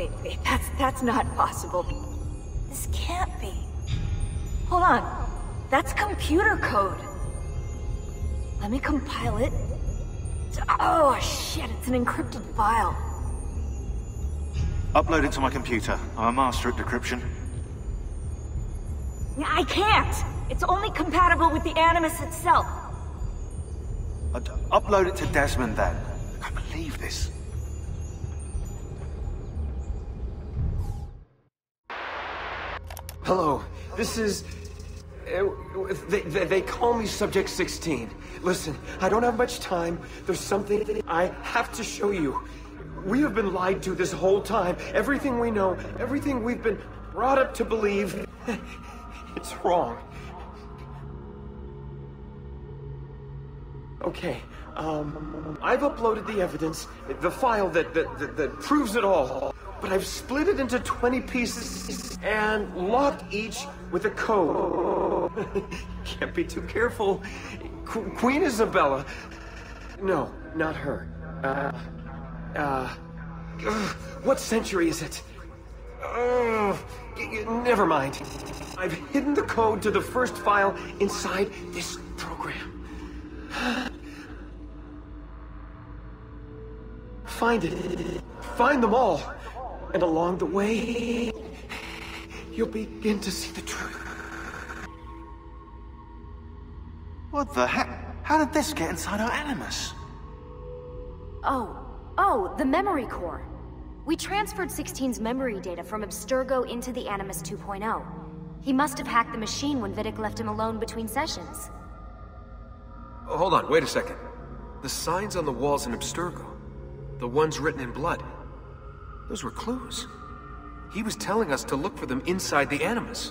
Wait, wait, that's, that's not possible. This can't be. Hold on. That's computer code. Let me compile it. Oh, shit, it's an encrypted file. Upload it to my computer. I'm a master at decryption. I can't! It's only compatible with the Animus itself. I'd upload it to Desmond then. I can't believe this. Hello, this is... Uh, they, they, they call me Subject 16. Listen, I don't have much time. There's something I have to show you. We have been lied to this whole time. Everything we know, everything we've been brought up to believe, it's wrong. Okay, um, I've uploaded the evidence, the file that, that, that, that proves it all, but I've split it into 20 pieces and locked each with a code. Can't be too careful. Qu Queen Isabella. No, not her. Uh, uh, ugh, what century is it? Uh, never mind. I've hidden the code to the first file inside this program. Find it. Find them all. And along the way, you'll begin to see the truth. What the heck? How did this get inside our Animus? Oh, oh, the memory core. We transferred 16's memory data from Abstergo into the Animus 2.0. He must have hacked the machine when Vidic left him alone between sessions. Oh, hold on, wait a second. The signs on the walls in Abstergo. The ones written in blood. Those were clues. He was telling us to look for them inside the Animus.